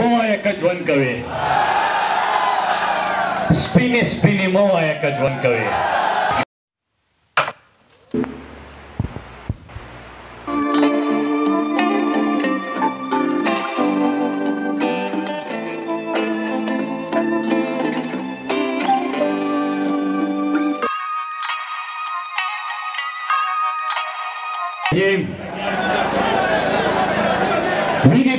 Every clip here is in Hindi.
Moya ka jwan kawe Spini spini moya ka jwan kawe Game.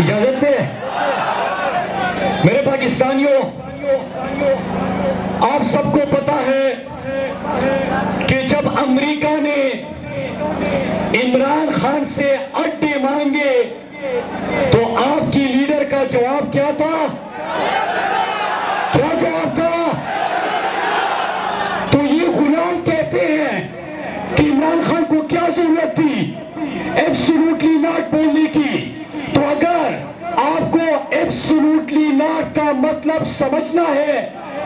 इजाजत दे मेरे पाकिस्तानियों आप सबको पता है कि जब अमेरिका ने इमरान खान से अड्डे मांगे तो आपकी लीडर का जवाब क्या था नॉट बोलने की। तो अगर आपको एब्सोल्युटली नॉट का मतलब समझना है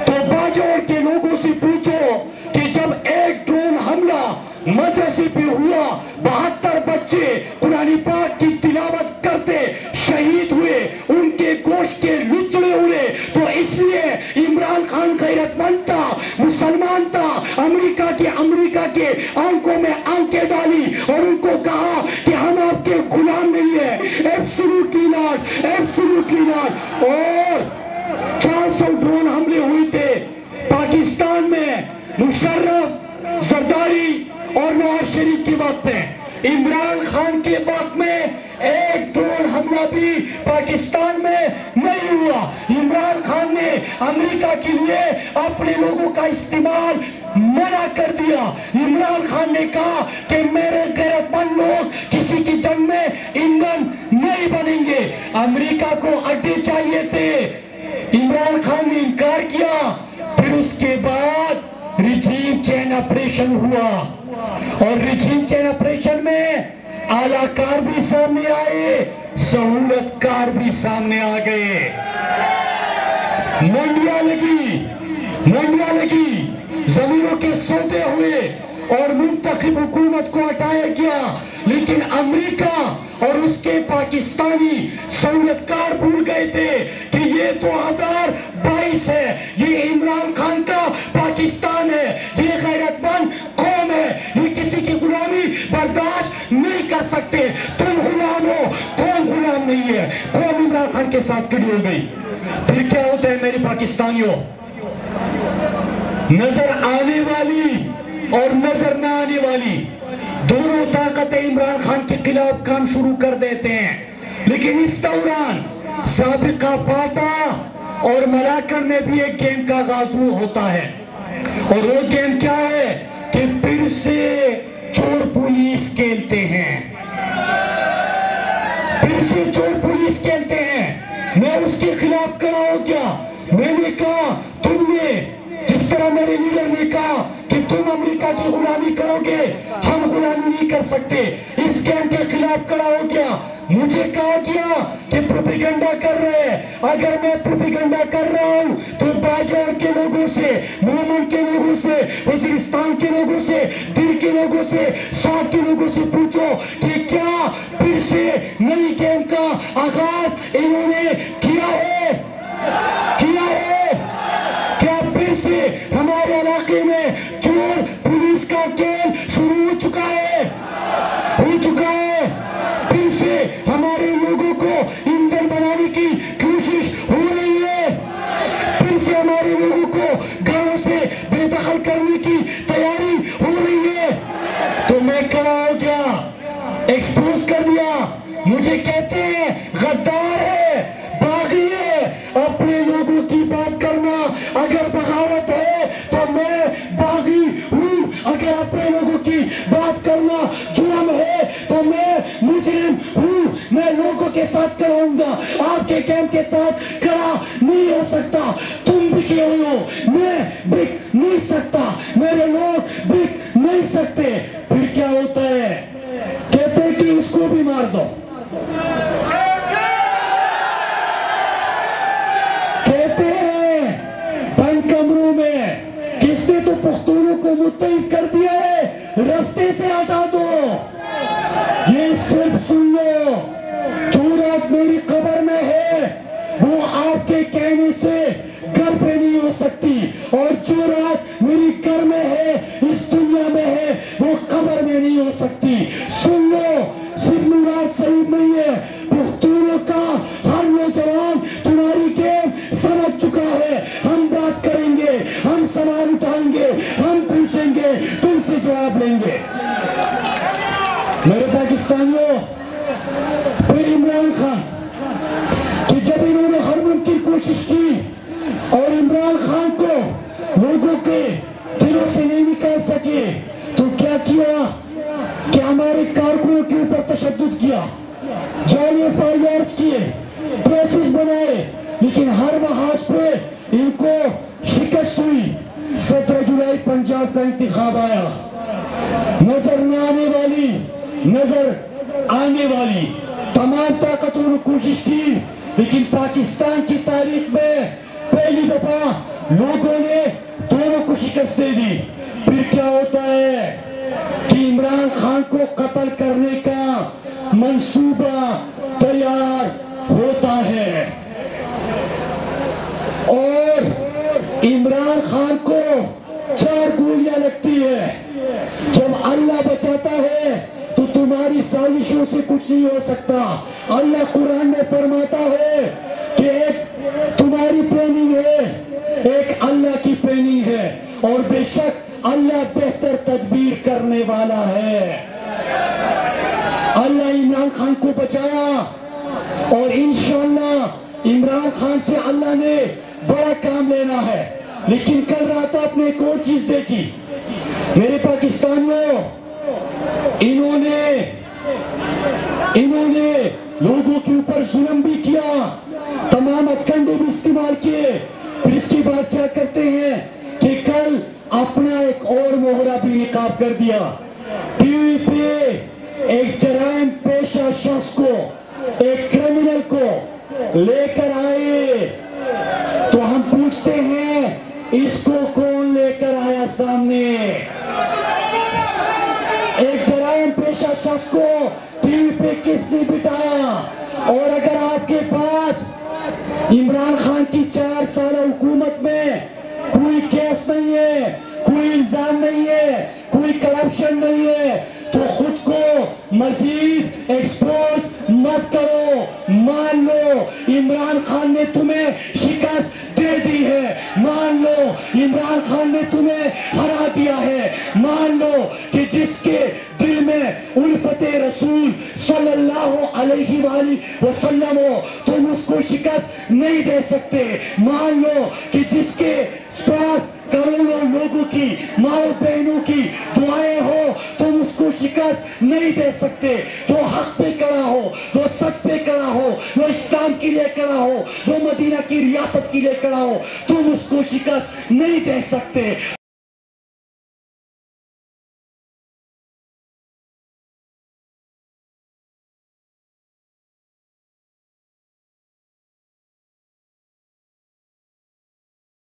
तो बाजोड़ के लोगों से पूछो कि जब एक ड्रोन हमला मदरसे पे हुआ, बहत्तर बच्चे कुरानी पाक की तिलावत करते शहीद हुए, उनके गोश्त के लुतड़े उड़े तो इसलिए इमरान खान गैरतमंद था मुसलमान था, अमेरिका के अमेरिका के आँखों में आँखें डाली और 400 ड्रोन हमले हुए थे। पाकिस्तान में मुशर्रफ, जरदारी और नवाज़ शरीफ के वक्त में। इमरान खान के वक्त में एक ड्रोन हमला भी पाकिस्तान में नहीं हुआ। इमरान खान ने अमेरिका के लिए अपने लोगों का इस्तेमाल मना कर दिया। इमरान खान ने कहा कि मेरे गैरतमंद लोग किसी की जंग में ईंधन नहीं बनेंगे। अमेरिका को अड्डे चाहिए थे। इमरान खान ने इनकार किया। फिर उसके बाद रिजीम चैन ऑपरेशन हुआ। और रिजीम चैन ऑपरेशन में आलाकार भी सामने आए सहूलतकार भी सामने आ गए। मंडिया लगी मंडिया लगी, जमीनों के सौदे हुए और मुंतखब हुकूमत को हटाया गया। लेकिन अमेरिका और उसके पाकिस्तानी सहूलतकार भूल गए थे कि ये 2022 है, ये इमरान खान का पाकिस्तान है, ये गैरतमंद कौम है, ये किसी की गुलामी बर्दाश्त नहीं कर सकते। तुम गुलाम हो कौन गुलाम नहीं है कौन इमरान खान के साथ खड़ी हो गई। फिर क्या होता है मेरे पाकिस्तानियों? नज़र आने वाली और नज़र न आने वाली दोनों ताकतें इमरान खान के खिलाफ काम शुरू कर देते हैं। लेकिन इस दौरान सबका पाटा और मलाकर में भी एक गेम का आगाज़ होता है। और वो गेम क्या है कि फिर से चोर पुलिस खेलते हैं। फिर से चोर पुलिस खेलते हैं। मैं उसके खिलाफ खड़ा हो गया। मैंने कहा, तुमने जिस तरह मेरे लीडर ने कहा तुम अमेरिका की गुलामी करोगे, हम गुलामी नहीं कर सकते। इस गेम के खिलाफ खड़ा हो गया। मुझे कहा गया कि प्रोपिगंडा कर रहे हैं। अगर मैं प्रोपिगंडा कर रहा हूँ तो बाज़ार के लोगों से मोमन के लोगों से वजीरिस्तान के लोगों से, दिल के लोगों से, साथ के लोगों से पूछो कि क्या फिर से नई गेम का आगाज़ अपने लोगों की बात करना अगर बगावत है तो मैं बागी हूँ। अगर अपने लोगों की बात करना जुलम है तो मैं मुजरिम हूँ। मैं लोगों के साथ कराऊँगा। आपके कैंप के साथ करा नहीं हो सकता। तुम भी क्यों हो? मैं बिक नहीं सकता। मेरे लोग बिक नहीं सकते फिर क्या होता है कहते हैं कि इसको भी मार दो कहते हैं बंद कमरों में तो को मुतैद कर दिया है। रास्ते से हटा दो। मेरे पाकिस्तानियों फिर इमरान खान, कि जब इन्होंने हर मुमकिन कोशिश की और इमरान खान को लोगों के दिलों से नहीं निकाल सके तो क्या किया? कि हमारे कारकुनों के ऊपर तशद किया। जाली फाइवर्स किए प्रेसिस बनाए, लेकिन हर महाज पे इनको शिकस्त हुई। सत्रह जुलाई पंजाब का इंतखाब आया। नज़र न आने वाली नज़र आने वाली तमाम ताकतों ने कोशिश की, लेकिन पाकिस्तान की तारीख में पहली दफ़ा लोगों ने दोनों को शिकस्त दे। फिर क्या होता है कि इमरान खान को कत्ल करने का मंसूबा तैयार होता है। और इमरान खान को चार गोलियाँ लगती है। जब अल्लाह बचाता है साजिशों से कुछ नहीं हो सकता। अल्लाह कुरान में फरमाता है कि एक तुम्हारी प्लानिंग है, एक अल्लाह की प्लानिंग है, और बेशक अल्लाह बेहतर तदबीर करने वाला है। अल्लाह इमरान खान को बचाया, और इंशाल्लाह इमरान खान से अल्लाह ने बड़ा काम लेना है। लेकिन कल रात आपने एक और चीज़ देखी। मेरे पाकिस्तानियों, इन्होंने इन्होंने लोगों के ऊपर जुल्म भी किया। तमाम हथकंडे भी इस्तेमाल किए। फिर इसके बाद क्या करते हैं कि कल अपना एक और मोहरा भी निकाब कर दिया। टीवी पे एक जराइम पेशा शख्स को, एक क्रिमिनल को लेकर आए। तो हम पूछते हैं, इसको कौन लेकर आया सामने एक जराइम पेशा शख्स को टीवी पे किसने बिठाया और अगर आपके पास इमरान शिकस्त नहीं दे सकते। मान लो कि जिसके पास करोड़ों लोगों की माओ बहनों की दुआएँ हो, तुम उसको शिकस्त नहीं दे सकते। जो हक पे खड़ा हो, जो सच पे खड़ा हो, जो इस्लाम के लिए खड़ा हो, जो मदीना की रियासत के लिए खड़ा हो, तुम उसको शिकस्त नहीं दे सकते।